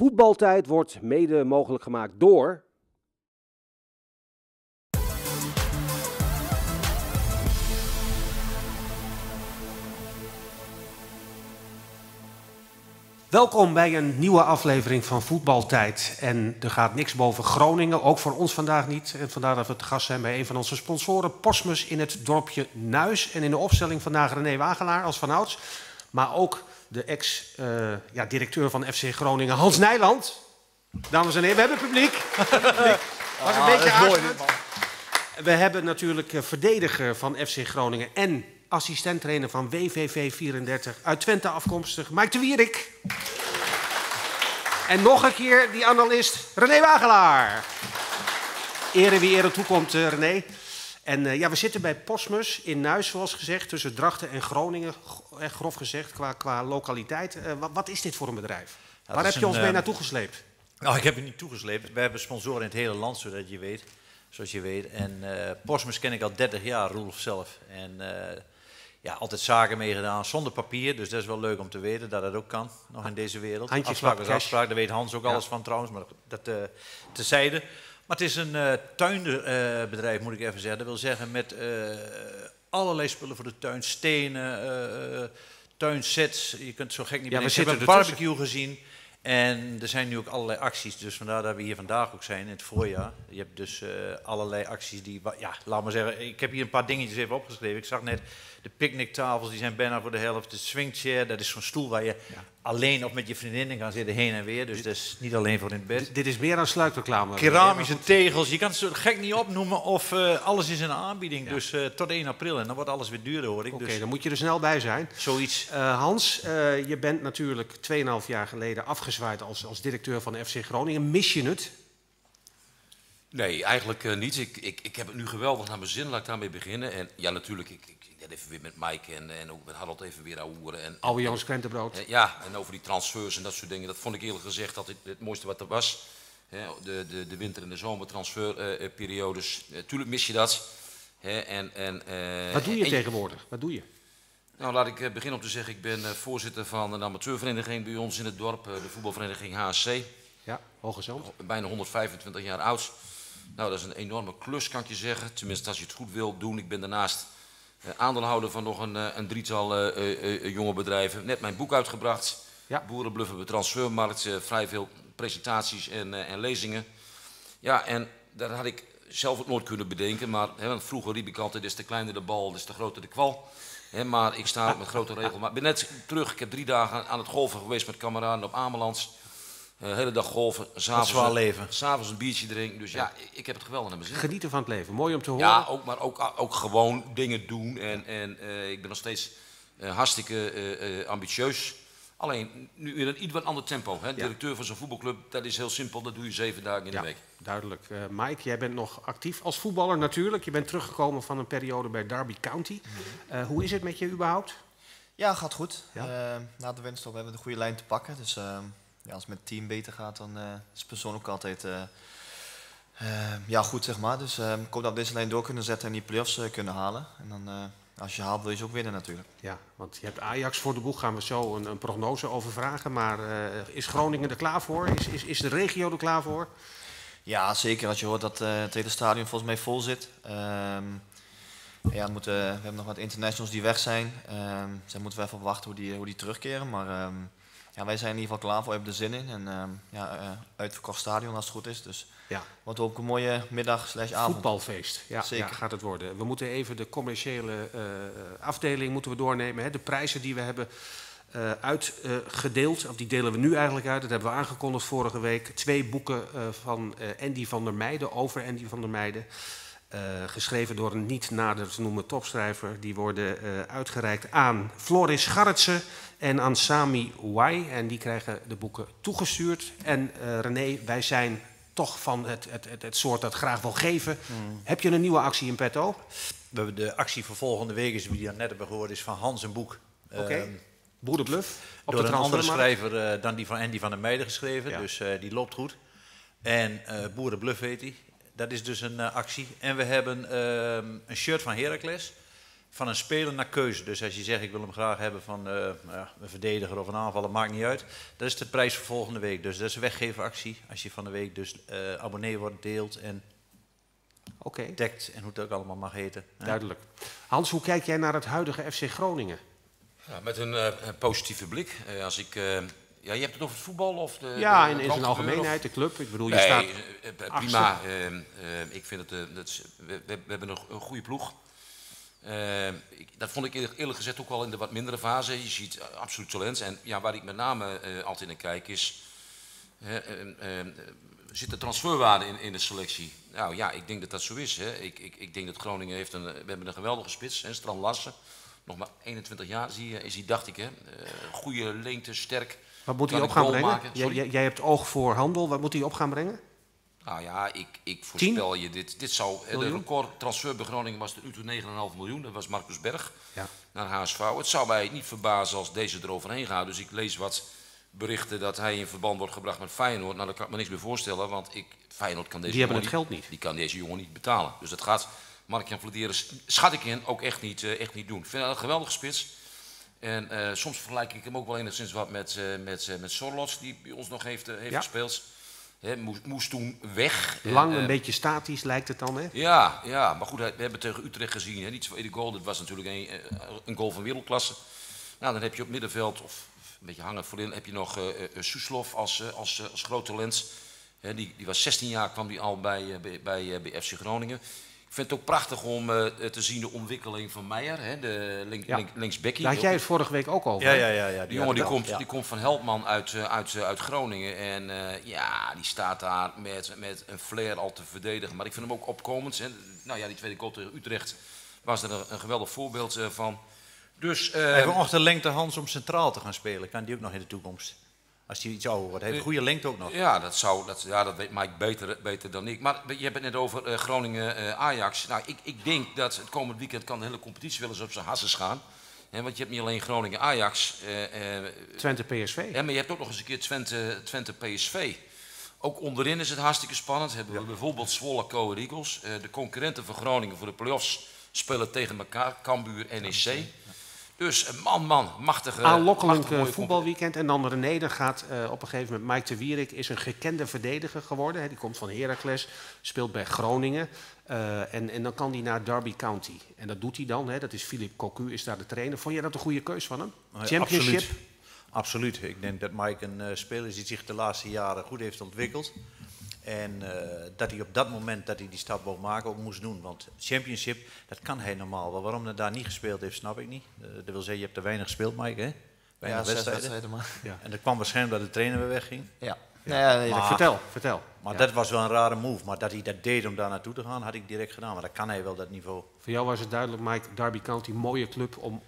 Voetbaltijd wordt mede mogelijk gemaakt door. Welkom bij een nieuwe aflevering van Voetbaltijd. En er gaat niks boven Groningen, ook voor ons vandaag niet. En vandaar dat we te gast zijn bij een van onze sponsoren, Posmus in het dorpje Nuis. En in de opstelling vandaag René Wagelaar als vanouds. Maar ook de ex-directeur ja, van FC Groningen, Hans Nijland. Dames en heren, we hebben publiek. Was een beetje aarzelend. We hebben natuurlijk eh, verdediger van FC Groningen en assistent-trainer van WVV 34 uit Twente afkomstig, Mike de Wierik. En nog een keer die analist René Wagelaar. Ere wie ere toekomt, uh, René. En uh, ja, we zitten bij Posmus in Nuis, zoals gezegd, tussen Drachten en Groningen, echt grof gezegd, qua, qua lokaliteit. Uh, wat, wat, is dit voor een bedrijf? Ja, Waar heb je een, ons mee naartoe gesleept? Nou, ik heb je niet toegesleept. We hebben sponsoren in het hele land, zodat je weet. Zoals je weet. En uh, Posmus ken ik al 30 jaar, Roelof zelf. En ja, altijd zaken meegedaan zonder papier. Dus dat is wel leuk om te weten dat dat ook kan, nog in deze wereld. Handjes afspraak is afspraak, daar weet Hans ook ja. alles van trouwens, maar dat uh, tezijde. Maar het is een uh, tuinbedrijf, uh, moet ik even zeggen. Dat wil zeggen met allerlei spullen voor de tuin, stenen, tuinsets. Je kunt het zo gek niet ja, we hebben een barbecue gezien. En er zijn nu ook allerlei acties, dus vandaar dat we hier vandaag ook zijn in het voorjaar. Je hebt dus uh, allerlei acties die, ja, laat maar zeggen, ik heb hier een paar dingetjes even opgeschreven. Ik zag net de picknicktafels, die zijn bijna voor de helft. De swingchair, dat is zo'n stoel waar je ja. alleen of met je vriendinnen kan zitten heen en weer. Dus dat is niet alleen voor in het bed. Dit is meer dan sluikreclame. Keramische tegels, je kan het zo gek niet opnoemen of uh, alles is in aanbieding. Ja. Dus uh, tot 1 april en dan wordt alles weer duurder hoor ik. Oké, okay, dus dan moet je er snel bij zijn. Zoiets. Uh, Hans, je bent natuurlijk 2,5 jaar geleden afgezwaaid als, als directeur van FC Groningen. Mis je het? Nee, eigenlijk uh, niet. Ik, ik, ik heb het nu geweldig naar mijn zin, laat ik daarmee beginnen. En ja, natuurlijk, ik, ik, net even weer met Mike en, en ook met Harold even weer ouwen. En, Oude Jans Krentenbrood. En, ja, en over die transfers en dat soort dingen. Dat vond ik eerlijk gezegd dat het, het mooiste wat er was. He, de, de, de winter- en de zomertransferperiodes. Uh, uh, tuurlijk mis je dat. He, en, en, uh, wat doe je en, tegenwoordig? Wat doe je? Nou, laat ik beginnen om te zeggen, ik ben voorzitter van een amateurvereniging bij ons in het dorp, de voetbalvereniging HSC. Ja, Hoge Zand. Bijna 125 jaar oud. Nou, dat is een enorme klus, kan ik je zeggen. Tenminste, als je het goed wilt doen. Ik ben daarnaast uh, aandeelhouder van nog een, uh, een drietal uh, jonge bedrijven. Net mijn boek uitgebracht. Ja. Boerenbluffen op de transfermarkt. vrij veel presentaties en, en lezingen. Ja, en daar had ik zelf ook nooit kunnen bedenken. Maar hè, want vroeger riep ik altijd, des te kleiner de bal, des te groter de kwal. Hè, maar ik sta met grote regel. Maar ik ben net terug. Ik heb drie dagen aan het golven geweest met kameraden op Amelands. De uh, hele dag golven, s'avonds leven. S'avonds een biertje drinken. Dus ja, ik, ik heb het geweldig naar mijn zin. Genieten van het leven, mooi om te horen. Ja, ook, maar ook, ook gewoon dingen doen. En, en uh, ik ben nog steeds uh, hartstikke ambitieus. Alleen nu in een iets wat ander tempo. Hè? Directeur van zo'n voetbalclub, dat is heel simpel. Dat doe je zeven dagen in ja, de week. Duidelijk. Mike, jij bent nog actief als voetballer natuurlijk. Je bent teruggekomen van een periode bij Derby County. Mm. hoe is het met je überhaupt? Ja, gaat goed. Ja? na de winst hebben we de goede lijn te pakken. Dus ja, als het met het team beter gaat, dan uh, is persoonlijk altijd uh, uh, ja, goed, zeg maar. Dus ik hoop dat we deze lijn door kunnen zetten en die play-offs kunnen halen. En dan, als je haalt, wil je ze ook winnen natuurlijk. Ja, want je hebt Ajax voor de boeg, gaan we zo een, een prognose over vragen. Maar is Groningen er klaar voor? Is, is, is de regio er klaar voor? Ja, zeker. Als je hoort dat het hele stadion volgens mij vol zit. Um, ja, we, moeten, we hebben nog wat internationals die weg zijn. Um, zij moeten we even wachten hoe die, hoe die terugkeren. Maar um, ja, wij zijn in ieder geval klaar voor, we hebben er zin in. En uh, ja, uh, uitverkocht stadion als het goed is. Dus ja. wordt ook een mooie middag slash avond. Voetbalfeest, ja, Zeker. Ja, gaat het worden. We moeten even de commerciële uh, afdeling moeten we doornemen. Hè. De prijzen die we hebben uitgedeeld, of die delen we nu eigenlijk uit. Dat hebben we aangekondigd vorige week. Twee boeken van Andy van der Meijden, over Andy van der Meijden. Uh, geschreven door een niet nader te noemen topschrijver. Die worden uh, uitgereikt aan Floris Garretsen en aan Sami Wai. En die krijgen de boeken toegestuurd. En uh, René, wij zijn toch van het, het, het, het, soort dat graag wil geven. Mm. Heb je een nieuwe actie in petto? We hebben de actie voor volgende week, is, wie je net hebben gehoord, is van Hans een boek. Oké. Okay. Um, Broederbluff. Op door de een andere schrijver dan die van Andy van der Meijden geschreven. Ja. Dus die loopt goed. En Boerenbluff heet hij. Dat is dus een uh, actie. En we hebben uh, een shirt van Heracles. van een speler naar keuze. Dus als je zegt ik wil hem graag hebben van eh, nou ja, een verdediger of een aanvaller, maakt niet uit. Dat is de prijs voor volgende week. Dus dat is een weggeveractie. Als je van de week dus eh, abonnee wordt, deelt en Oké, dekt en hoe het ook allemaal mag heten. Duidelijk. Hans, hoe kijk jij naar het huidige FC Groningen? Ja, met een, eh, positieve blik. Eh, als ik, eh, ja, je hebt het over het voetbal of de. Ja, de- in, het in zijn algemeenheid, de club. Ik bedoel, je Nee, staat... eh, eh, prima. Ehm, eh, ik vind het, eh, dat is, we, we, hebben nog een goede ploeg. Ehm, ik, dat vond ik eerlijk, eerlijk gezegd ook wel in de wat mindere fase. Je ziet absoluut talent. En ja, waar ik met name altijd naar kijk is... ehm, ehm, zit de transferwaarde in, in de selectie? Nou ja, ik denk dat dat zo is. Hè. Ik, ik, ik denk dat Groningen heeft een... We hebben een geweldige spits, hè, Strand Lassen. Nog maar 21 jaar is hij, is hij dacht ik. Hè. Goede lengte, sterk. Wat moet hij op gaan brengen? maken? Jij, jij, hebt oog voor handel. Wat moet hij op gaan brengen? Nou ja, ik, ik voorspel je dit. Dit zou, de record transfer bij Groningen was tot nu toe 9,5 miljoen. Dat was Marcus Berg Ja. naar HSV. Het zou mij niet verbazen als deze eroverheen gaat. Dus ik lees wat berichten dat hij in verband wordt gebracht met Feyenoord. Nou, daar kan ik me niks meer voorstellen, want ik, Feyenoord kan deze Die hebben jongen het geld niet. Die kan deze jongen niet betalen. Dus dat gaat Mark-Jan Vladeres, schat ik in, ook echt niet, eh, echt niet doen. Ik vind dat een geweldige spits. En eh, soms vergelijk ik hem ook wel enigszins wat met, eh met, eh, met Sorlots, die bij ons nog heeft, heeft Ja. gespeeld. Moest, moest toen weg. Lang, een beetje statisch lijkt het dan, hè? ja, ja, maar goed, we hebben tegen Utrecht gezien. Hè, die tweede goal, dat was natuurlijk een, een goal van wereldklasse. Nou, dan heb je op middenveld, of een beetje hangend voorin, heb je nog Soeslof als, als, als groot talent. Die, die was 16 jaar, kwam die al bij, bij, bij, bij FC Groningen. Ik vind het ook prachtig om eh, te zien de ontwikkeling van Meijer, hè, de link, Ja. link, linksbekkie. Daar had jij het vorige week ook over. Ja, ja, ja. ja Die jongen die komt, ja. die komt van Helpman uit, eh, uit, eh, uit Groningen. En eh, ja, die staat daar met, met een flair al te verdedigen. Maar ik vind hem ook opkomend. Hè. Nou ja, die tweede goal tegen Utrecht was er een, een geweldig voorbeeld eh, van. Dus eh, Hij heeft ook nog de lengte Hans om centraal te gaan spelen. Kan die ook nog in de toekomst? Als hij iets ouder wordt. Hij heeft goede lengte ook nog. ja, dat, zou, dat, ja, dat weet Mike beter, beter dan ik. Maar je hebt het net over eh, Groningen-Ajax. nou, ik, ik denk dat het komend weekend kan de hele competitie wel eens op zijn hasses gaan. Hè, want je hebt niet alleen Groningen-Ajax. eh, eh, Twente PSV. Ja, maar je hebt ook nog eens een keer Twente, Twente PSV. Ook onderin is het hartstikke spannend. Hebben we bijvoorbeeld Zwolle Go Eagles. Eh, de concurrenten van Groningen voor de play-offs spelen tegen elkaar. Cambuur, NEC. Dus man, man, machtige... Aanlokkelijk machtige eh, voetbalweekend. En dan René, dan gaat eh, op een gegeven moment Mike de Wierik is een gekende verdediger geworden. Hè. Die komt van Heracles, speelt bij Groningen. Eh, en, en dan kan hij naar Derby County. En dat doet hij dan. Hè. Dat is Philip Cocu, is daar de trainer. Vond jij dat een goede keus van hem? Ja, Championship? Absoluut. Absoluut. Ik denk dat Mike een speler is die zich de laatste jaren goed heeft ontwikkeld. En eh, dat hij op dat moment dat hij die stap wou maken ook moest doen. Want championship, dat kan hij normaal wel. Waarom hij daar niet gespeeld heeft, snap ik niet. Eh, dat wil zeggen, je hebt er weinig gespeeld, Mike, hè? Weinig Ja, wedstrijden. wedstrijden maar. En dat kwam waarschijnlijk dat de trainer weer wegging. Ja. Nou ja, Maar- dat- Vertel, vertel. Maar Ja. dat was wel een rare move. Maar dat hij dat deed om daar naartoe te gaan, had ik direct gedaan. Maar dat kan hij wel, dat niveau. Voor jou was het duidelijk, Mike, Derby County, mooie club om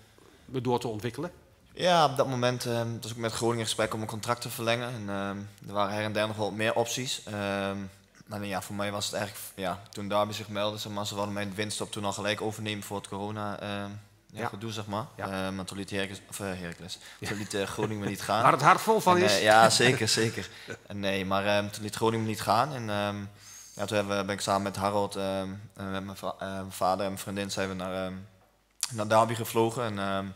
me door te ontwikkelen. Ja, op dat moment ehm was ik met Groningen in gesprek om een contract te verlengen. En, ehm, er waren her en der nog wel meer opties. Ehm, maar ja, voor mij was het eigenlijk, ja, toen Darby zich meldde, zeg maar, ze wilden mijn winststop toen al gelijk overnemen voor het corona ja, Ja. gedoe, zeg maar. Ja. Maar toen liet Heracles, of, eh, Heracles, toen liet eh, Groningen me niet gaan. Waar het hart vol van En, is. eh, ja, zeker, zeker. En nee, maar toen liet Groningen me niet gaan. En ja, toen hebben we, ben ik samen met Harold en met mijn, va- mijn vader en mijn vriendin zijn we naar, naar Derby gevlogen. En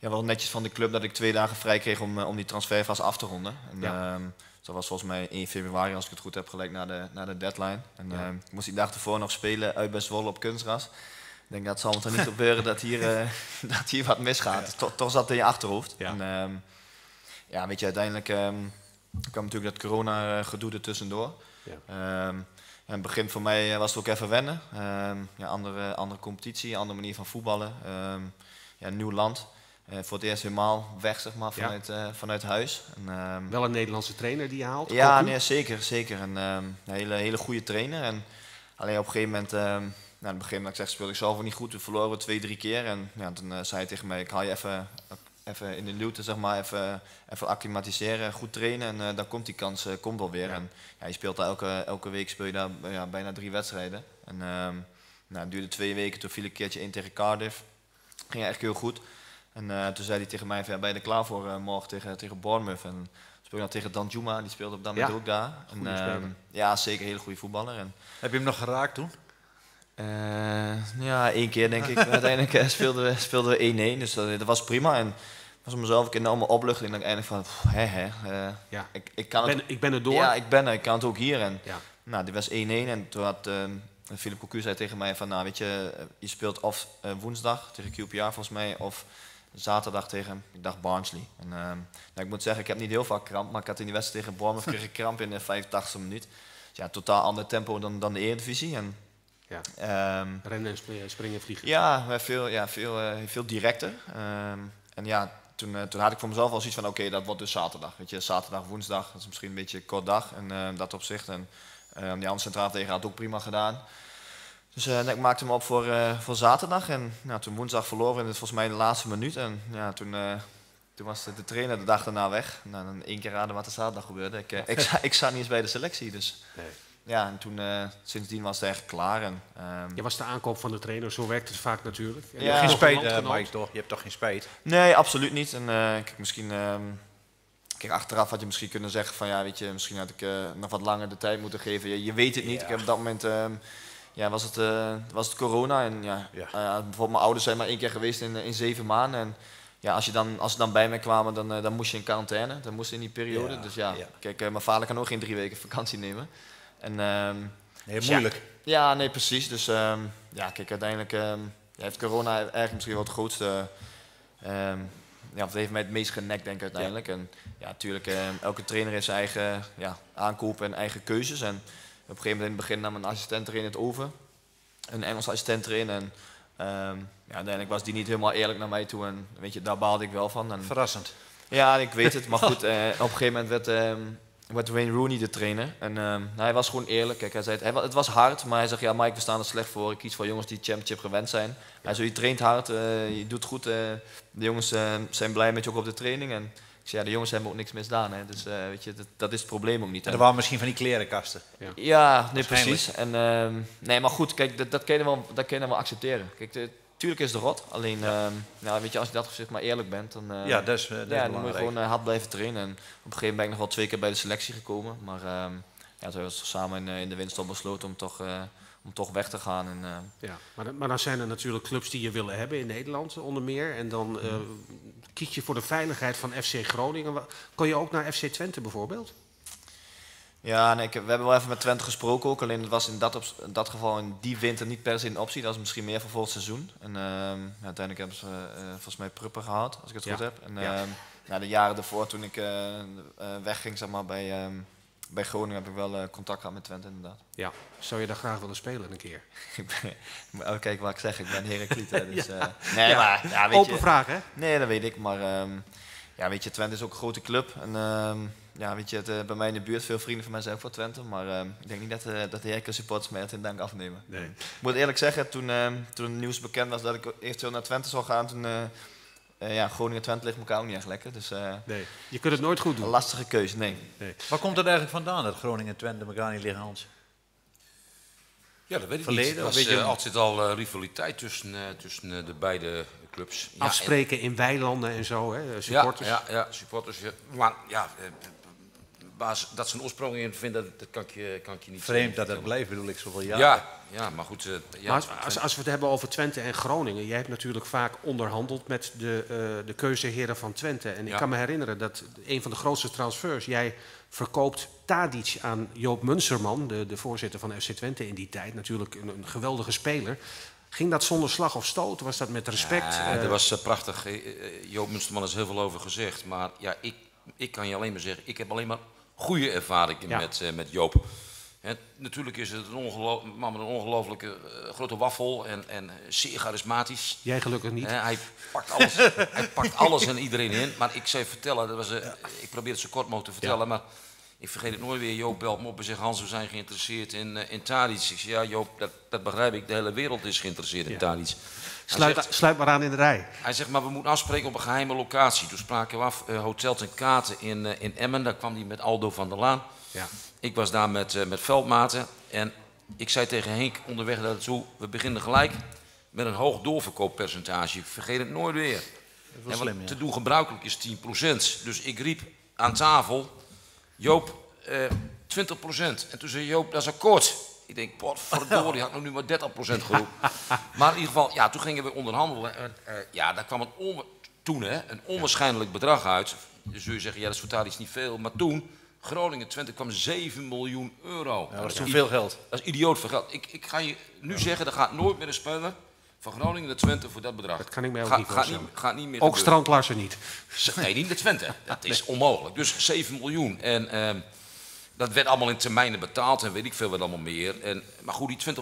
ja, wel netjes van de club dat ik twee dagen vrij kreeg om, eh, om die transferfase af te ronden. En, Ja. ehm, dus dat was volgens mij 1 februari, als ik het goed heb, gelijk na de, na de deadline. En Ja. ehm, ik moest die dag ervoor nog spelen uit bij Zwolle op kunstgras. Ik denk, dat zal me toch niet gebeuren dat hier, eh, dat hier wat misgaat. Toch, toch zat in je achterhoofd. Ja. En, ehm, ja, weet je, uiteindelijk ehm, kwam natuurlijk dat corona-gedoe er tussendoor. Ja. Ehm, in het begin voor mij eh, was het ook even wennen. Ehm, ja, andere, andere competitie, andere manier van voetballen. Ehm, ja, nieuw land. Eh, voor het eerst helemaal weg, zeg maar, Ja. vanuit, eh, vanuit huis. En, ehm, Wel een Nederlandse trainer die je haalt. ja, nee, zeker, zeker. Een, ehm, een hele, hele goede trainer. En alleen op een gegeven moment, ehm, nou, in het begin, ik zeg, speelde ik zelf niet goed. Toen verloren we twee, drie keer. En ja, toen eh, zei hij tegen mij, ik haal je even, even in de luwte, zeg maar, even, even acclimatiseren, goed trainen. En dan komt die kans komt wel weer. Ja. En ja, je speelt daar elke, elke week speel je daar ja, bijna drie wedstrijden. En nou, het duurde twee weken, toen viel ik een keertje in tegen Cardiff. Ging echt heel goed. En eh, toen zei hij tegen mij, van, ja, ben je er klaar voor eh, morgen tegen, tegen Bournemouth? En speelde dan tegen Danjuma, die speelde op dat moment Ja, ook daar. En, ehm, speler. ja, zeker, een hele goede voetballer. En, Heb je hem nog geraakt toen? Uh, ja, één keer denk ik. Uiteindelijk uh, speelden we, speelden we 1-1, dus dat, dat, was prima. En was om mezelf een allemaal opluchting. En dan eindelijk van, hè hè. Uh, ja. ik, ik, kan ben, het, ik ben er door. Ja, ik ben er. Ik kan het ook hier. En, ja. Nou, dit was 1-1 en toen had Philip Cocu zei tegen mij van, nou weet je, je speelt of woensdag tegen QPR volgens mij, of zaterdag tegen, ik dacht Barnsley. En, uh, nou, ik moet zeggen, ik heb niet heel vaak kramp, maar ik had in die wedstrijd tegen Bournemouth kreeg ik kramp in de 85e minuut. Dus ja, totaal ander tempo dan, dan de Eredivisie. En, ja. Um, Rennen en springen, vliegen. Ja, veel, ja veel, uh, veel directer. Um, en ja, toen, uh, toen had ik voor mezelf al zoiets van, oké, okay, dat wordt dus zaterdag. Weet je, zaterdag, woensdag, dat is misschien een beetje een kort dag. En dat opzicht. En um, die andere centraal tegen had ook prima gedaan. Dus uh, ik maakte hem op voor, uh, voor zaterdag. En nou, toen woensdag verloren we in het volgens mij de laatste minuut. En ja, toen, uh, toen was de, de, trainer de dag daarna weg. Nou, dan één keer raden wat er zaterdag gebeurde. Ik, ik, ik zat niet eens bij de selectie. Dus nee. ja, en toen, sindsdien was het eigenlijk klaar. En, um, je was de aankoop van de trainer, zo werkt het vaak natuurlijk. En ja, geen spijt, Mike, toch? Je hebt toch geen spijt? Nee, absoluut niet. En kijk, misschien... Um, Kijk, achteraf had je misschien kunnen zeggen van ja, weet je, misschien had ik nog wat langer de tijd moeten geven. Je, je weet het niet. Ja. Ik heb op dat moment um, ja, was, het, uh, was het corona. En ja, ja. Uh, bijvoorbeeld mijn ouders zijn maar één keer geweest in, in zeven maanden. En ja, als, je dan, als ze dan bij mij kwamen, dan, uh, dan moest je in quarantaine. Dan moest je in die periode. Ja, dus ja, kijk, mijn vader kan ook geen drie weken vakantie nemen. En, um, nee, moeilijk. Ja, nee, precies. Dus um, ja, kijk, uiteindelijk um, heeft corona eigenlijk misschien wel het grootste... ja, het heeft mij het meest genekt, denk ik uiteindelijk. En ja, natuurlijk, elke trainer heeft zijn eigen ja, aankopen en eigen keuzes. En, een gegeven moment in het begin nam een assistent erin het over. Een Engelse assistent erin. En um, ja, uiteindelijk was die niet helemaal eerlijk naar mij toe. En weet je, daar baalde ik wel van. En, Verrassend. Ja, ik weet het. Maar goed, uh, op een gegeven moment werd, um, werd Wayne Rooney de trainer. En um, nou, hij was gewoon eerlijk. Kijk, hij zei het, hij, het was hard, maar hij zegt, ja Mike, we staan er slecht voor. Ik kies voor jongens die championship gewend zijn. Hij zei, je traint hard, uh, je doet goed. Uh, de jongens zijn blij met je ook op de training. En, zei, ja, de jongens hebben ook niks misdaan. Hè. Dus uh, weet je, dat, dat, is het probleem ook niet. En er waren misschien van die klerenkasten. Ja, ja nee, precies. En, uh, nee, maar goed, kijk, dat, dat, kun je wel, dat kun je wel accepteren. Kijk, de, tuurlijk is het rot. Alleen, ja. Uh, nou, weet je, als je dat zeg maar eerlijk bent, dan, uh, ja, dat is, dat ja, dan moet je gewoon hard blijven trainen. En op een gegeven moment ben ik nog wel twee keer bij de selectie gekomen. Maar ehm, ja, toen hebben we samen in, in de winststop besloten om toch om toch weg te gaan. En, uh... ja, maar, maar dan zijn er natuurlijk clubs die je willen hebben in Nederland onder meer. En dan uh, kies je voor de veiligheid van FC Groningen. Kon je ook naar FC Twente bijvoorbeeld? Ja, nee, ik, we hebben wel even met Twente gesproken ook. Alleen het was in dat, op, in dat geval in die winter niet per se een optie. Dat was misschien meer voor volgend seizoen. En uh, ja, uiteindelijk hebben ze uh, volgens mij Prupper gehaald, als ik het ja. goed heb. En ja. ja, de jaren daarvoor, toen ik wegging zeg maar, bij, bij Groningen, heb ik wel contact gehad met Twente inderdaad. Ja, zou je daar graag willen spelen een keer? oh, kijk wat ik zeg, ik ben Heracliet. Dus, ja. nee, ja. maar, ja, weet Open je, vraag, hè? Nee, dat weet ik. Maar um, ja, weet je, Twente is ook een grote club. En um, ja, weet je, het, uh, bij mij in de buurt, veel vrienden van mij zijn ook voor Twente. Maar um, ik denk niet dat, uh, dat de Heracles supporters mij het in dank afnemen. Nee. Ik moet eerlijk zeggen, toen, toen het nieuws bekend was dat ik eventueel naar Twente zou gaan, toen... Uh, uh, ja, Groningen-Twente ligt elkaar ook niet echt lekker. Dus, uh, nee, je kunt het nooit goed doen. Een lastige keuze, nee. nee. Waar komt het eigenlijk vandaan dat Groningen en Twente elkaar niet liggen, Hans? Ja, dat weet ik Verleden, niet. Er was weet je uh, altijd al uh, rivaliteit tussen, uh, tussen de beide clubs. Ja, Afspreken en, in weilanden en zo, hè? supporters. Ja, ja, ja supporters. Ja. Maar ja, waar dat zijn oorsprong in vinden, dat, dat kan, ik je, kan ik je niet Vreemd dat het blijft, bedoel ik, zoveel jaar. Ja, ja maar goed. ja, maar als, als, we het hebben over Twente en Groningen, jij hebt natuurlijk vaak onderhandeld met de, de keuzeheren van Twente. En ik Ja. kan me herinneren dat een van de grootste transfers, jij verkoopt Tadic aan Joop Munsterman, de, de voorzitter van FC Twente in die tijd. Natuurlijk een, een geweldige speler. Ging dat zonder slag of stoot? Was dat met respect? Ja, Eh, dat was uh, prachtig. Eh, eh, Joop Munsterman is heel veel over gezegd. Maar ja, ik, ik kan je alleen maar zeggen, ik heb alleen maar goede ervaringen Ja. met, eh, met Joop. Natuurlijk is het een, ongelo man met een ongelooflijke eh, grote waffel en, en zeer charismatisch. jij gelukkig niet. Hij pakt alles, hij pakt alles en iedereen in. Maar ik zou je vertellen, dat was, eh, ik probeer het zo kort mogelijk te vertellen, maar ik vergeet het nooit weer. Joop belt me op en zegt, Hans, we zijn geïnteresseerd in, uh, in Tadic. Ik zeg, ja Joop, dat, dat begrijp ik, de hele wereld is geïnteresseerd in Ja. Tadic. Sluit, zegt, sluit maar aan in de rij. hij zegt, maar we moeten afspreken op een geheime locatie. Toen spraken we af, uh, Hotel ten Katen in, uh, in Emmen. Daar kwam hij met Aldo van der Laan. Ja. Ik was daar met, uh, met veldmaten. En ik zei tegen Henk onderweg naartoe, we beginnen gelijk met een hoog doorverkooppercentage. Ik vergeet het nooit weer. Dat En was wat slim, ja. te doen gebruikelijk is 10%. Dus ik riep aan tafel, Joop, eh 20%. En toen zei Joop, dat is akkoord. Ik denk, potverdorie, had ik nu maar 30% geroepen. maar in ieder geval, ja, toen gingen we onderhandelen. En, eh, ja, daar kwam een toen hè, een onwaarschijnlijk bedrag uit. Dus zul je zeggen, ja, dat is voor Tadic niet veel. Maar toen, Groningen-Twente kwam 7 miljoen euro. Ja, dat is toen i- veel geld. Dat is idioot veel geld. Ik, ik ga je nu zeggen, er gaat nooit meer een speler van Groningen naar Twente voor dat bedrag. Dat kan ik mij ook Ga- niet gaat voorstellen. niet, gaat niet meer Ook gebeuren. Strand Larsen niet. Nee, niet naar Twente. Dat is onmogelijk. Dus 7 miljoen. En ehm, dat werd allemaal in termijnen betaald en weet ik veel wat allemaal meer. En, maar goed, die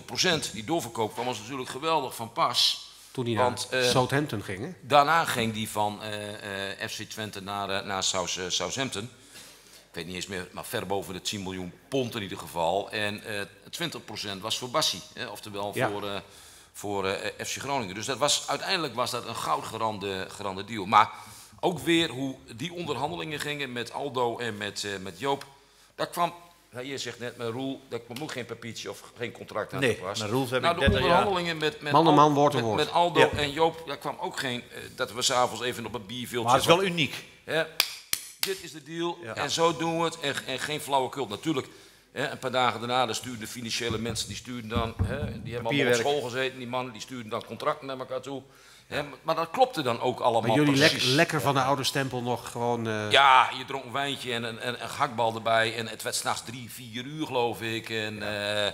20%, die doorverkoop kwam ons natuurlijk geweldig van pas. Toen hij Want, naar eh, Southampton ging. Hè? Daarna ging die van eh, eh, FC Twente naar, naar South, Southampton. Ik weet niet eens meer, maar ver boven de 10 miljoen pond in ieder geval. En eh 20% was voor Bassi, hè, oftewel Ja. voor, voor eh, FC Groningen. Dus dat was, uiteindelijk was dat een goudgerande gerande deal. Maar ook weer hoe die onderhandelingen gingen met Aldo en met, eh, met Joop. Daar kwam, ja, je zegt net met Roel, daar kwam ook geen papiertje of geen contract aan Nee, te pas. met Roel heb nou, ik de 30 jaar. onderhandelingen met, met, Man man, woord met, woord. met Aldo Ja. en Joop, daar kwam ook geen, eh, dat we s'avonds even op een bierveeltje... Maar het is wel uniek. Hè, dit is de deal Ja. en zo doen we het. En, en geen flauwekul. Natuurlijk, hè, een paar dagen daarna dan stuurden de financiële mensen, die stuurden dan, hè, die hebben allemaal op school gezeten, die mannen, die stuurden dan contracten naar elkaar toe. Hè, maar- dat klopte dan ook allemaal Maar jullie lekker van de oude stempel nog gewoon... eh, Ja, je dronk een wijntje en een, een, een gakbal erbij. En het werd s'nachts drie, vier uur, geloof ik. En, eh,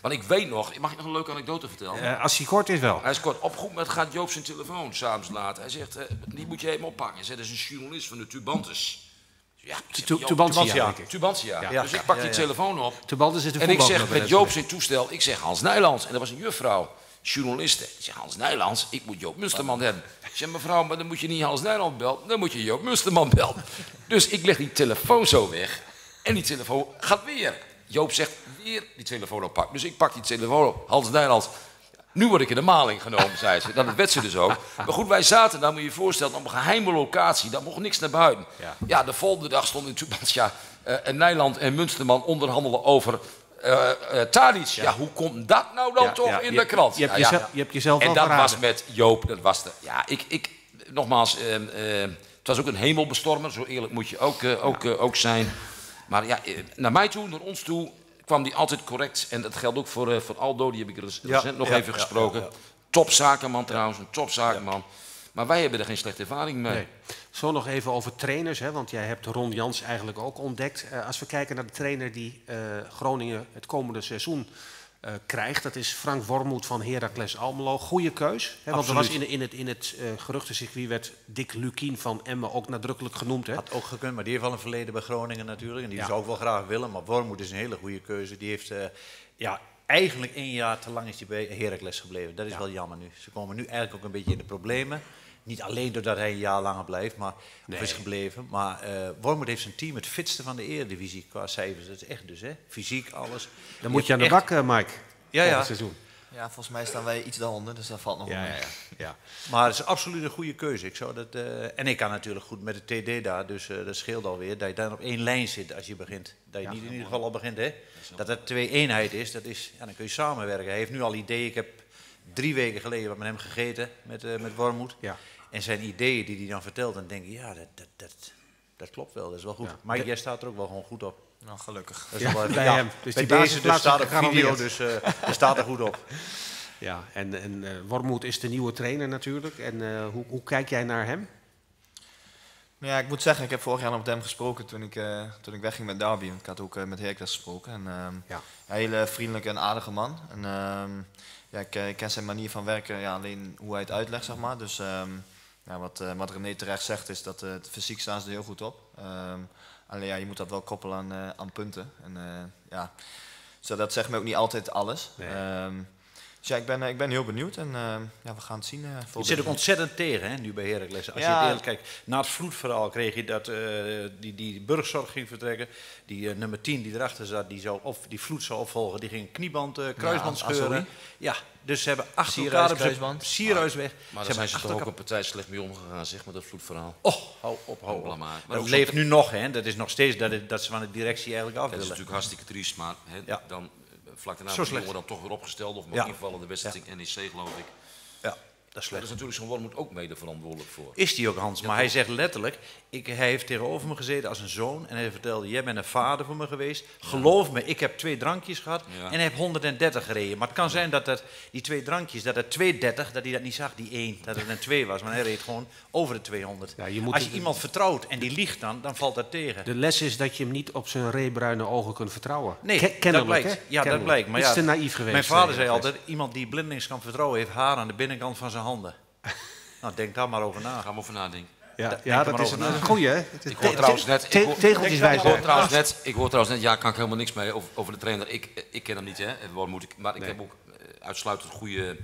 want ik weet nog, mag ik nog een leuke anekdote vertellen? eh, als hij kort is wel. Hij is kort op goed met gaat Joop zijn telefoon s'avonds later. Hij zegt, die moet je even oppakken. Hij zegt, dat is een journalist van de Tubantes. Ja, Tubantia, Tubantia. Ja. Dus ik pak die telefoon op. En ik zeg met Joop zijn toestel, ik zeg Hans Nijlands. En dat was een juffrouw, journaliste. Ik zeg Hans Nijlands, ik moet Joop Musterman hebben. Ik zeg mevrouw, maar dan moet je niet Hans Nijland bellen, dan moet je Joop Musterman bellen. Dus ik leg die telefoon zo weg en die telefoon gaat weer. Joop zegt weer die telefoon oppakken. Dus ik pak die telefoon op, Hans Nijlands. Nu word ik in de maling genomen, zei ze. Dat werd ze dus ook. Maar goed, wij zaten daar, moet je je voorstellen, op een geheime locatie. Daar mocht niks naar buiten. Ja. Ja, de volgende dag stond in Tubantia en Nijland en Munsterman onderhandelen over Tadic. Ja. hoe komt dat nou dan Ja, toch ja. in Je- de krant? je ja. jezelf- je hebt jezelf En dat verraden. was met Joop, dat was de... Ja, ik... ik nogmaals, eh, eh, het was ook een hemelbestormer. Zo eerlijk moet je ook, eh, ook, ook zijn. Maar ja, naar mij toe, naar ons toe, kwam die altijd correct. En dat geldt ook voor, eh, voor Aldo, die heb ik Ja, recent nog ja, even gesproken. ja. Topzakenman trouwens, een topzakenman. Maar wij hebben er geen slechte ervaring mee. Nee. Zo nog even over trainers, hè, want jij hebt Ron Jans eigenlijk ook ontdekt. Eh, als we kijken naar de trainer die eh, Groningen het komende seizoen eh, krijgt, dat is Frank Wormoed van Heracles Almelo. Goeie keus, hè, want er was in, in het, in het eh, geruchtencircuit werd Dick Lukien van Emmen ook nadrukkelijk genoemd. Hè? Had ook gekund, maar die heeft wel een verleden bij Groningen natuurlijk. En die Ja. zou ook wel graag willen. Maar Wormoed is een hele goede keuze. Die heeft eh, ja, eigenlijk één jaar te lang is hij bij Heracles gebleven. Dat is wel jammer nu. Ze komen nu eigenlijk ook een beetje in de problemen. Niet alleen doordat hij een jaar langer blijft, maar of is gebleven. Maar eh Wormoed heeft zijn team het fitste van de Eredivisie qua cijfers. Dat is echt dus, hè? Fysiek, alles. Dan moet je aan de bak, eh, Mike, Ja, ja. seizoen. Ja, volgens mij staan wij iets daaronder, dus dat valt nog wel Ja, mee. ja, ja. ja. Maar het is absoluut een goede keuze. Ik zou dat, eh, en ik kan natuurlijk goed met de TD daar, dus eh, dat scheelt alweer. Dat je dan op één lijn zit als je begint. Dat je niet in ieder geval al begint, hè. Dat het twee eenheid is, dat is, ja, dan kun je samenwerken. Hij heeft nu al ideeën. Ik heb drie weken geleden wat met hem gegeten, met, eh met Wormoed. Ja. En zijn ideeën die hij dan vertelt, dan denk ik, ja, dat, dat, dat, dat klopt wel, dat is wel goed. Ja. Maar jij staat er ook wel gewoon goed op. Nou, gelukkig. Dat is Ja, wel even- bij hem. Dus bij die deze dus staat op video, dus eh hij staat er goed op. Ja, en, en eh, Wormoed is de nieuwe trainer natuurlijk. En eh, hoe, hoe kijk jij naar hem? Ja, ik moet zeggen, ik heb vorig jaar nog met hem gesproken toen ik, eh, toen ik wegging met Derby. Ik had ook eh, met Heracles gesproken. En, ehm, Ja. Een hele vriendelijke en aardige man. En, ehm, ja, ik, eh, ik ken zijn manier van werken, ja, alleen hoe hij het uitlegt, zeg maar. Dus ehm, ja, wat, eh, wat René terecht zegt, is dat eh, het fysiek staan ze er heel goed op. Ehm, alleen ja, je moet dat wel koppelen aan, eh, aan punten. En ja, zo, dat zegt me ook niet altijd alles. Nee. Ehm, dus ja, ik ben, eh, ik ben heel benieuwd en ehm, ja, we gaan het zien. eh, Het volgende zit ook ontzettend tegen, hè, nu bij Heracles. Als je Ja. het eerlijk kijkt, na het vloedverhaal kreeg je dat eh, die, die burgzorg ging vertrekken. Die eh, nummer 10 die erachter zat, die, zou op, die vloed zou opvolgen. Die ging knieband, eh, kruisband Ja, scheuren. Azzoui. Ja, dus ze hebben achter Sierhuis, elkaar... kruisband. Sierhuis weg. Maar Ze daar zijn ze toch ook een partij slecht mee omgegaan, zeg maar, dat vloedverhaal. Oh, hou op, hou op. Blamage. Maar Dat leeft nu nog, hè. Dat is nog steeds dat, dat ze van de directie eigenlijk af Dat is willen. natuurlijk hartstikke triest, maar hè, Ja. dan eh, vlak daarna jongen dan toch weer opgesteld of mag Ja. invallen de wedstrijd NEC geloof ik. Ja. Dat is Daar slecht. is natuurlijk zo'n Wormoed ook mede verantwoordelijk voor. Is die ook Hans? Maar hij zegt letterlijk, ik, hij heeft tegenover me gezeten als een zoon en hij vertelde, jij bent een vader voor me geweest. Geloof me, ik heb twee drankjes gehad Ja. en hij heeft 130 gereden. Maar het kan zijn dat dat, die twee drankjes, dat het 230, dat hij dat niet zag, die één, dat het een 2 was. Maar hij reed gewoon over de 200. Ja, je moet als je het- iemand vertrouwt en die liegt dan, dan valt dat tegen. De les is dat je hem niet op zijn reebruine ogen kunt vertrouwen. Nee, Ke- dat kennelijk, blijkt. hè? Ja, dat Kennelijk. blijkt. Maar ja, te naïef geweest. Mijn vader eh, zei altijd, iemand die blindelings kan vertrouwen heeft haar aan de binnenkant van zijn handen. nou, denk daar maar over na. Gaan we over nadenken. Ja, ja dat maar is over een een goeie, hè? Ik hoor trouwens net... Ik hoor- ik hoor trouwens net, ik hoor trouwens net, ja, kan ik helemaal niks mee over, over de trainer. Ik, ik ken hem niet, hè, het Wormoed. Ik- Maar ik Nee. heb ook eh, uitsluitend goede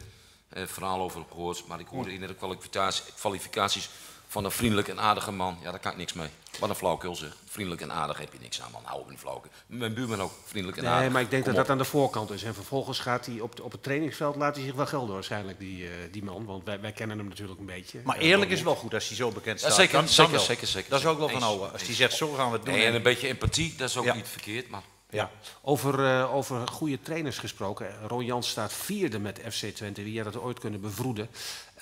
eh, verhaal over hem gehoord. Maar ik hoorde net de kwalificaties, kwalificaties van een vriendelijk en aardige man. Ja, daar kan ik niks mee. Wat een flauwkul zeg. Vriendelijk en aardig heb je niks aan, man. Hou op een flauwkul. Mijn buurman ook, vriendelijk en Nee, aardig. maar ik denk Kom dat op. dat aan de voorkant is. En vervolgens gaat hij op, op het trainingsveld, laat hij zich wel gelden waarschijnlijk, die, eh, die man. Want wij, wij kennen hem natuurlijk een beetje. Maar Eh, eerlijk is wel goed als hij zo bekend Ja, staat. zeker, Dan- dan zeker, wel. zeker, zeker, Daar zou ik wel van Eens, houden. Als hij zegt, zo gaan we het doen. Nee, en En- een beetje empathie, dat is ook Ja. niet verkeerd. Maar ja. Over, eh, over goede trainers gesproken. Ron Jans staat vierde met FC Twente. Wie had dat ooit kunnen bevroeden?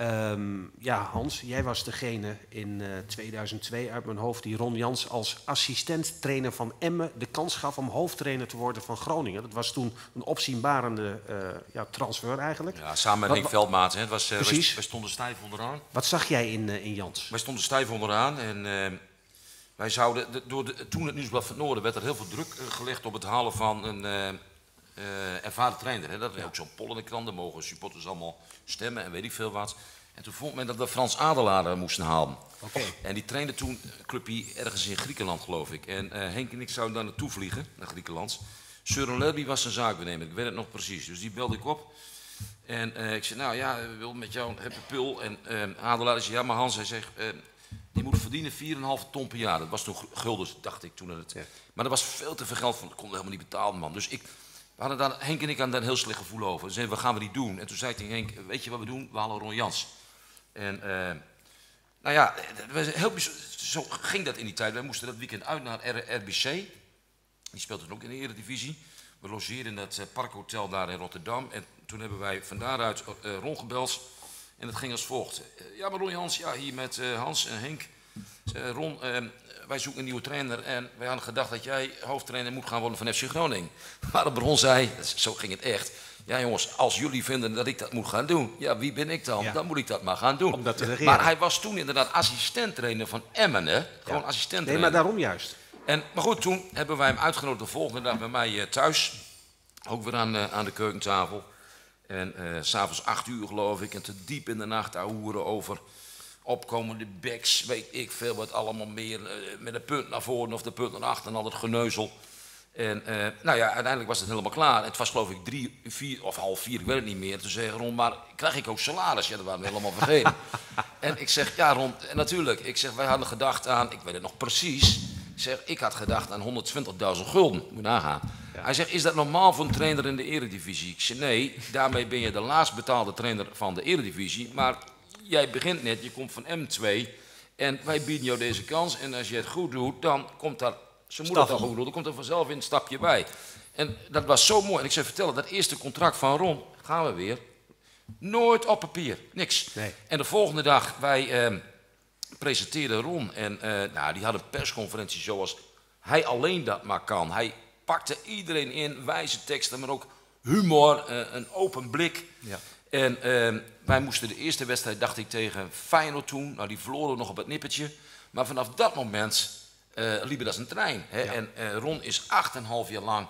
Ehm, ja, Hans, jij was degene in eh, 2002 uit mijn hoofd die Ron Jans als assistent-trainer van Emmen de kans gaf om hoofdtrainer te worden van Groningen. Dat was toen een opzienbarende eh, ja, transfer eigenlijk. ja, samen met Henk Veldmaat, hè, het was, eh, wij- Precies. wij stonden stijf onderaan. Wat zag jij in, in Jans? Wij stonden stijf onderaan en eh, wij zouden, de- door de, toen het Nieuwsblad van het Noorden werd er heel veel druk gelegd op het halen van een ervaren trainer. Hè. Dat is ook zo'n de daar mogen supporters allemaal stemmen en weet ik veel wat. En toen vond men dat we Frans Adelaar moesten halen. En die trainde toen een clubje ergens in Griekenland, geloof ik. En eh, Henk en ik zouden daar naartoe vliegen, naar Griekenland. Søren Lerby was zijn zaakbenemer, ik weet het nog precies. Dus die belde ik op. En eh, ik zei, nou ja, we willen met jou een pul. En eh Adelaar zei, ja maar Hans, hij zegt, die moet verdienen 4,5 ton per jaar. Dat was toen gu- guldens, dacht ik toen. Het, Maar dat was veel te veel geld, van, dat kon helemaal niet betalen, man. Dus ik, we hadden daar, Henk en ik hadden daar een heel slecht gevoel over. Dus zeiden, gaan we die doen? En toen zei hij, Henk, weet je wat we doen? We halen Ron Jans. En eh, nou ja, heel zo ging dat in die tijd. Wij moesten dat weekend uit naar RBC. Die speelde toen ook in de Eredivisie. We logeerden in het eh, parkhotel daar in Rotterdam. En toen hebben wij van daaruit eh, rondgebeld. En het ging als volgt. Ja, maar Ron Jans, ja, hier met Hans en Henk. Eh, Ron, eh, wij zoeken een nieuwe trainer. En wij hadden gedacht dat jij hoofdtrainer moet gaan worden van FC Groningen. Waarop Ron zei, zo ging het echt. Ja jongens, als jullie vinden dat ik dat moet gaan doen. Ja, wie ben ik dan? Ja. Dan moet ik dat maar gaan doen. Om dat te regeren. maar hij was toen inderdaad assistent-trainer van Emmen, hè? Gewoon Nee, assistent-trainer. maar daarom juist. En, maar goed, toen hebben wij hem uitgenodigd de volgende dag bij mij eh, thuis. Ook weer aan, eh, aan de keukentafel. En s s'avonds acht uur geloof ik. En te diep in de nacht hoeren over opkomende backs. Weet ik veel wat allemaal meer. eh, met een punt naar voren of de punt naar achter en al het geneuzel. En eh, nou ja, uiteindelijk was het helemaal klaar. Het was geloof ik drie, vier of half vier, ik weet het niet meer. Toen zei Ron, maar krijg ik ook salaris? Ja, dat waren we helemaal vergeten. en ik zeg, ja Ron, natuurlijk. Ik zeg, wij hadden gedacht aan, ik weet het nog precies. Ik zeg, ik had gedacht aan 120.000 gulden. Moet nagaan. Hij zegt, is dat normaal voor een trainer in de eredivisie? Ik zeg, nee, daarmee ben je de laatst betaalde trainer van de eredivisie. Maar jij begint net, je komt van M2. En wij bieden jou deze kans. En als je het goed doet, dan komt daar... Ze moeten het al goed doen, dan komt er vanzelf in een stapje bij. En dat was zo mooi. En ik zou vertellen, dat eerste contract van Ron, gaan we weer. Nooit op papier, niks. Nee. En de volgende dag, wij ehm, presenteerden Ron. En eh, nou, die had een persconferentie zoals hij alleen dat maar kan. Hij pakte iedereen in, wijze teksten, maar ook humor, eh, een open blik. Ja. En ehm, wij moesten de eerste wedstrijd, dacht ik, tegen Feyenoord toen. Nou, die verloren nog op het nippertje. Maar vanaf dat moment eh liep het als een trein. Hè? En eh, Ron is 8,5 jaar lang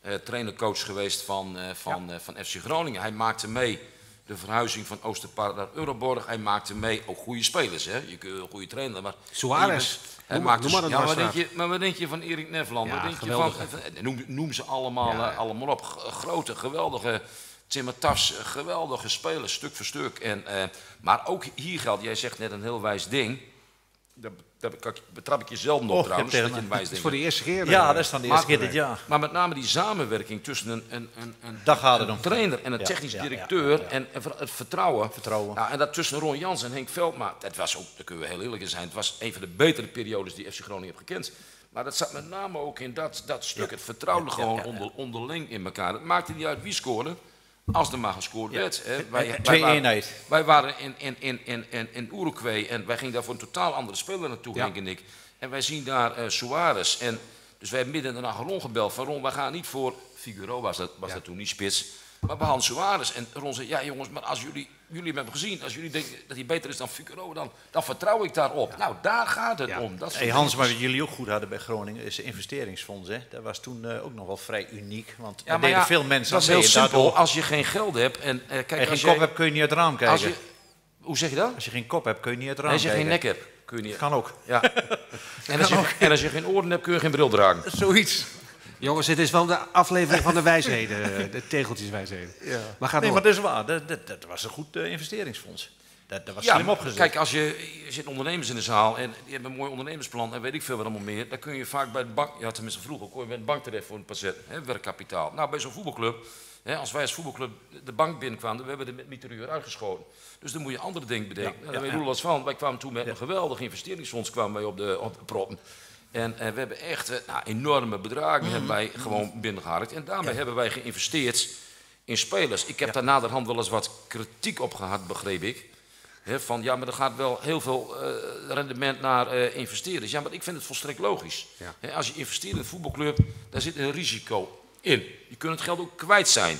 eh trainer-coach geweest van, van, van FC Groningen. Hij maakte mee de verhuizing van Oosterpark naar Euroborg. Hij maakte mee, ook goede spelers, hè? je kunt een goede trainer. Maar Suarez. Hij Noem maar- maakte, noem maar ja, dwarsstraat. denk je, maar wat denk je van Erik Nevland? Ja, wat denk je van, noem, noem ze allemaal, Ja, allemaal op. Grote, geweldige Timmer Tafs, eh, geweldige spelers, stuk voor stuk. En, eh, maar ook hier geldt, jij zegt net een heel wijs ding. Daar, daar betrap ik jezelf nog trouwens, dat je een wijs Het is ding voor de eerste keer. Ja, eh, dat is dan de eerste keer dit jaar. Maar met name die samenwerking tussen een, een, een, een, om. trainer en een Ja, technisch ja, directeur ja, ja. En, en het vertrouwen. Vertrouwen. Ja, en dat tussen Ron Jans en Henk Veldma, dat was ook, daar kunnen we heel eerlijk in zijn, het was een van de betere periodes die FC Groningen heeft gekend. Maar dat zat met name ook in dat, dat stuk, het ja, gewoon ja, ja. Onder, onderling in elkaar. Het maakte niet uit wie scoorde. Als er maar gescoord werd. Hè. Wij, wij waren-. Wij waren in, in, in, in, in, in Uruguay en wij gingen daar voor een totaal andere speler naartoe, en ik. En wij zien daar Suarez. En dus wij hebben midden daarna Ron gebeld van Ron, wij gaan niet voor Figueroa, was dat, was dat toen niet spits. Maar we hadden Suarez. En Ron zei, ja jongens, maar als jullie, jullie hebben hem gezien, als jullie denken dat hij beter is dan Figueroa, dan, dan vertrouw ik daarop. Nou, daar gaat het Ja. om. Dat Hey Hans, maar wat jullie ook goed hadden bij Groningen is investeringsfonds. Hè? Dat was toen eh, ook nog wel vrij uniek. Want Ja, deden veel mensen dat is aan heel simpel. Als je geen geld hebt en eh, kijk, en als geen kop hebt, kun je niet uit het raam kijken. als je, hoe zeg je dat? Als je geen kop hebt, kun je niet uit het raam Als je kijken. geen nek hebt, kun je niet. Kan ook. Ja. En, als je, en als je geen oren hebt, kun je geen bril dragen. Zoiets. Jongens, het is wel de aflevering van de wijsheden, eh, de tegeltjeswijsheden. Maar gaat Nee, door. maar dat is waar. Dat, dat, dat was een goed eh, investeringsfonds. Dat, dat was Ja, slim opgezet. kijk, als je, je zit ondernemers in de zaal en die hebben een mooi ondernemersplan en weet ik veel wat allemaal meer, dan kun je vaak bij de bank, ja tenminste vroeger, kon je bij de bank terecht voor een pacet, hè, werkkapitaal. Nou, bij zo'n voetbalclub, hè, als wij als voetbalclub de bank binnenkwamen, we hebben de meteruur uitgeschoten. Dus dan moet je andere dingen bedenken. Ja, Nou, ja, daar weet ja. Roelof van, wij kwamen toen met een geweldig investeringsfonds kwamen wij op de, op de proppen. En eh, we hebben echt eh, nou, enorme bedragen hebben wij gewoon binnengehaald. En daarmee hebben wij geïnvesteerd in spelers. Ik heb daar naderhand wel eens wat kritiek op gehad, begreep ik. Van ja, maar er gaat wel heel veel eh, rendement naar eh, investeerders. Ja, maar ik vind het volstrekt logisch. Ja. Als je investeert in een voetbalclub, daar zit een risico in. Je kunt het geld ook kwijt zijn.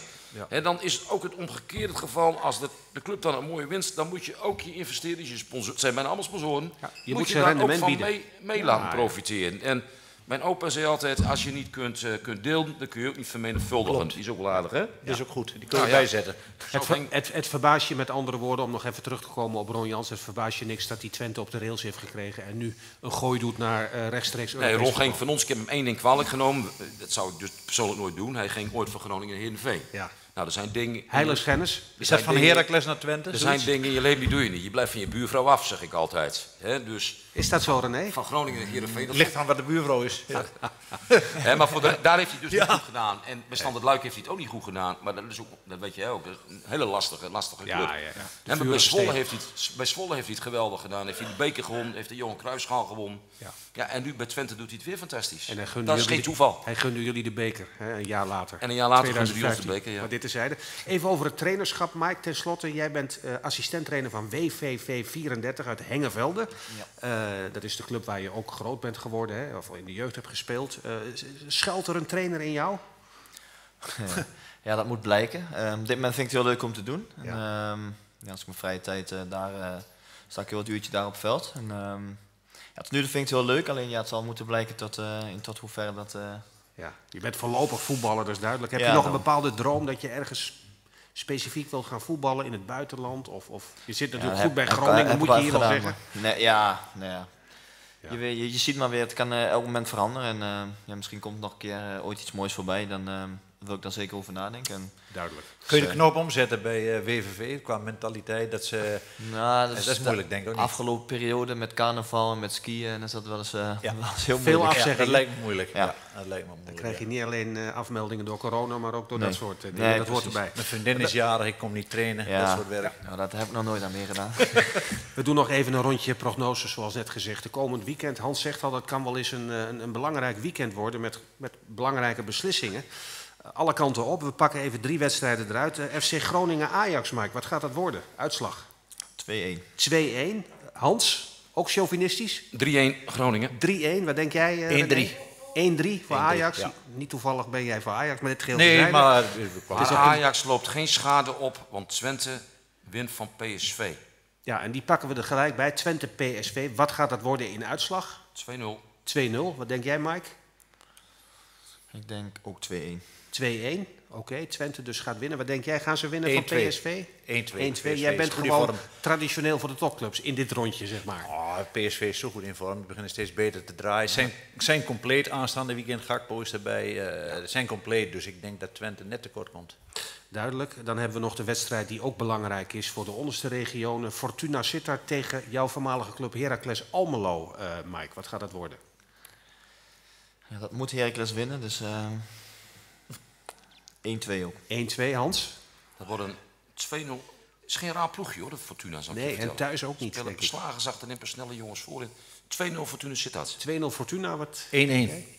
Ja. Dan is het ook het omgekeerde het geval. Als de, de club dan een mooie winst, dan moet je ook je investeerders, je sponsor, het zijn bijna allemaal sponsoren, Ja, je moet, moet je daar ook van bieden. mee, mee Ja, laten ja. profiteren. En mijn opa zei altijd, als je niet kunt, eh, kunt delen, dan kun je ook niet vermenigvuldigen. Die is ook wel aardig, hè? Dat is ook goed. Die kun je Nou ja. bijzetten. Het, ver- het, het verbaast je met andere woorden, om nog even terug te komen op Ron Jans, het verbaast je niks dat hij Twente op de rails heeft gekregen en nu een gooi doet naar eh, rechtstreeks Nee, Ron ging van ons, ik heb hem één ding kwalijk genomen. Dat zou ik dus persoonlijk nooit doen. Hij ging ooit van Groningen naar Heerenveen. Ja. Nou, er zijn dingen... Heiligschennis. Is dat van Heracles naar Twente? Er zijn dingen in je leven die doe je niet. Je blijft van je buurvrouw af, zeg ik altijd. Hè, dus Is dat zo, René? van Groningen naar Heerenveen... dat Ligt aan wat de buurvrouw is. Ja. Hè, maar voor de- daar heeft hij het dus niet goed gedaan. En bij Standard Luik heeft hij het ook niet goed gedaan. Maar dat, is ook, dat weet jij ook. Dat is een hele lastige, lastige club. Ja, ja, ja. En maar bij, Zwolle heeft hij het, bij Zwolle heeft hij het geweldig gedaan. Heeft hij de beker gewonnen, heeft de Johan Cruijffschaal gewonnen. Ja. Ja. en nu bij Twente doet hij het weer fantastisch. En hij gunde dat is jullie geen de- toeval. Hij gunde jullie de beker, hè, een jaar later. En een jaar later gunde hij ons de 2015. beker, ja. Maar dit terzijde. Even over het trainerschap, Mike. Ten slotte, jij bent eh assistent-trainer van WVV 34 uit Hengevelde. Eh, dat is de club waar je ook groot bent geworden, hè, of in de jeugd hebt gespeeld. Eh, schuilt er een trainer in jou? Ja, dat moet blijken. Ehm, op dit moment vind ik het heel leuk om te doen. En, Ja. ehm, ja, als ik mijn vrije tijd eh, daar eh, sta ik heel het uurtje daar op veld. En, ehm, ja, tot nu toe vind ik het heel leuk, alleen ja, het zal moeten blijken tot, eh, in tot hoeverre dat... eh, Ja. Je bent voorlopig voetballer, dus duidelijk. Heb Ja, je nog dan. een bepaalde droom dat je ergens specifiek wil gaan voetballen in het buitenland? Of, of je zit natuurlijk ja, goed bij Groningen, moet je hier wel zeggen. Nee, ja, nee, ja. Je, je, je ziet maar weer, het kan eh, elk moment veranderen. En eh, ja, misschien komt nog een keer eh, ooit iets moois voorbij. Dan eh, wil ik daar zeker over nadenken. En, Duidelijk. Kun je de knop omzetten bij eh, WVV qua mentaliteit? Dat ze, nou, dat is moeilijk, denk ik ook afgelopen periode met carnaval en met skiën, en is dat wel eens, eh, Ja. wel eens heel Veel moeilijk. af- ja, dat lijkt me moeilijk. Ja. Ja. dat lijkt me Dan moeilijk. krijg je niet alleen eh, afmeldingen door corona, maar ook door Nee. dat soort dingen. Nee, dat hoort erbij. Mijn vriendin is jarig, ik kom niet trainen, Ja. dat soort werk. Nou, dat heb ik nog nooit aan meegedaan. We doen nog even een rondje prognoses, zoals net gezegd. De komend weekend, Hans zegt al, dat kan wel eens een, een, een belangrijk weekend worden met, met belangrijke beslissingen. Eh, Alle kanten op. We pakken even drie wedstrijden eruit. Eh, FC Groningen-Ajax, Mike, wat gaat dat worden? Uitslag 2-1. 2-1. Hans, ook chauvinistisch? 3-1 Groningen. 3-1, wat denk jij? eh, 1-3. René? 1-3 voor 1-3, Ajax. ja. Niet toevallig ben jij voor Ajax, maar dit geheel Nee, terzijde. maar... Maar Ajax loopt geen schade op, want Twente wint van PSV. Ja, en die pakken we er gelijk bij. Twente PSV. Wat gaat dat worden in uitslag? 2-0. 2-0. Wat denk jij, Mike? Ik denk ook 2-1. 2-1. Oké, Twente dus gaat winnen. Wat denk jij? Gaan ze winnen van 1-2. PSV? 1-2. 1-2. Jij bent gewoon vorm. traditioneel voor de topclubs in dit rondje, zeg maar. Oh, PSV is zo goed in vorm. Die beginnen steeds beter te draaien. Zijn, zijn compleet aanstaande weekend. Gakpo is erbij. eh, zijn compleet. Dus ik denk dat Twente net tekort komt. Duidelijk. Dan hebben we nog de wedstrijd die ook belangrijk is voor de onderste regionen. Fortuna Sittard tegen jouw voormalige club Heracles Almelo. Eh, Mike, wat gaat dat worden? Ja, dat moet Heracles winnen, dus eh 1-2 ook. 1-2, Hans? Dat wordt een 2-0. is geen raar ploegje hoor, dat Fortuna zou Nee, en thuis ook niet, Spelen zacht en imper snelle jongens voorin. 2-0 Fortuna Sittard. 2-0 Fortuna, wat 1-1. 1-1,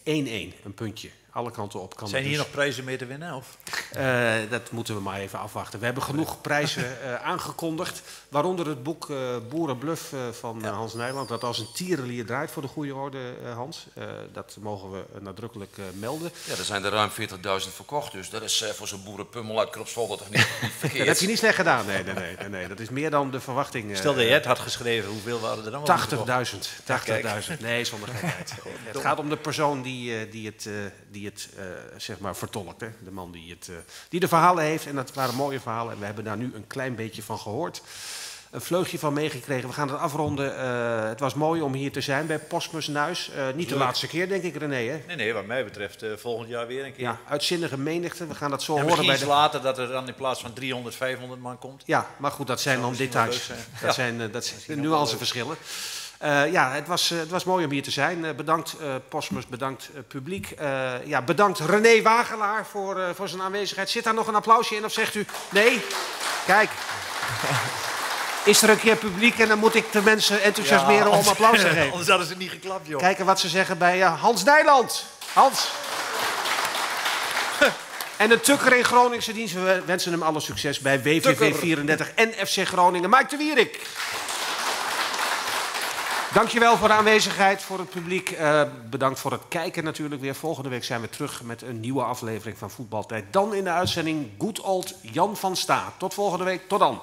een puntje. Alle kanten op kan Zijn hier dus. nog prijzen mee te winnen? Of? Eh, dat moeten we maar even afwachten. We hebben genoeg prijzen eh, aangekondigd. Waaronder het boek eh Boerenbluff eh, van Hans Nijland. Dat als een tierenlier draait voor de goede orde, eh, Hans. Eh, dat mogen we nadrukkelijk eh, melden. Ja, er zijn er ruim 40.000 verkocht, dus dat is eh, voor zo'n boerenpummel uit Kropswolde toch niet, niet verkeerd. Dat heb je niet slecht gedaan. Nee, nee, nee. nee, nee. Dat is meer dan de verwachting. eh, Stel dat je het had geschreven, hoeveel waren er dan? wel verkocht? 80.000. 80.000. Nee, zonder gekheid. Het gaat om de persoon die, eh, die het, eh, die het eh, zeg maar vertolkt. Hè? De man die, het, eh, die de verhalen heeft. En dat waren mooie verhalen. En we hebben daar nu een klein beetje van gehoord. Een vleugje van meegekregen. We gaan het afronden. Eh, het was mooi om hier te zijn bij Postmus Nuis. Niet de laatste keer, denk ik, René. Hè? Nee, nee, wat mij betreft volgend jaar weer een keer. Ja, uitzinnige menigte. We gaan dat zo en horen bij de... later dat er dan in plaats van 300, 500 man komt. Ja, maar goed, dat zijn dan details. leuk zijn. Dat Ja. zijn, dat zijn nuanceverschillen. Eh ja, het was, eh, het was mooi om hier te zijn. Eh, bedankt eh Postmus, bedankt publiek. Ja, bedankt René Wagelaar voor, voor zijn aanwezigheid. Zit daar nog een applausje in of zegt u nee? Kijk. Is er een keer publiek en dan moet ik de mensen enthousiasmeren om applaus te geven. Anders hadden ze niet geklapt, joh. Kijken wat ze zeggen bij Hans Nijland. Hans. En de Tukker in Groningse dienst. We wensen hem alle succes bij WVV 34 en FC Groningen. Mike de Wierik. Dankjewel voor de aanwezigheid, voor het publiek. Eh, bedankt voor het kijken natuurlijk weer. Volgende week zijn we terug met een nieuwe aflevering van Voetbaltijd. Dan in de uitzending Good Old Jan van Sta. Tot volgende week. Tot dan.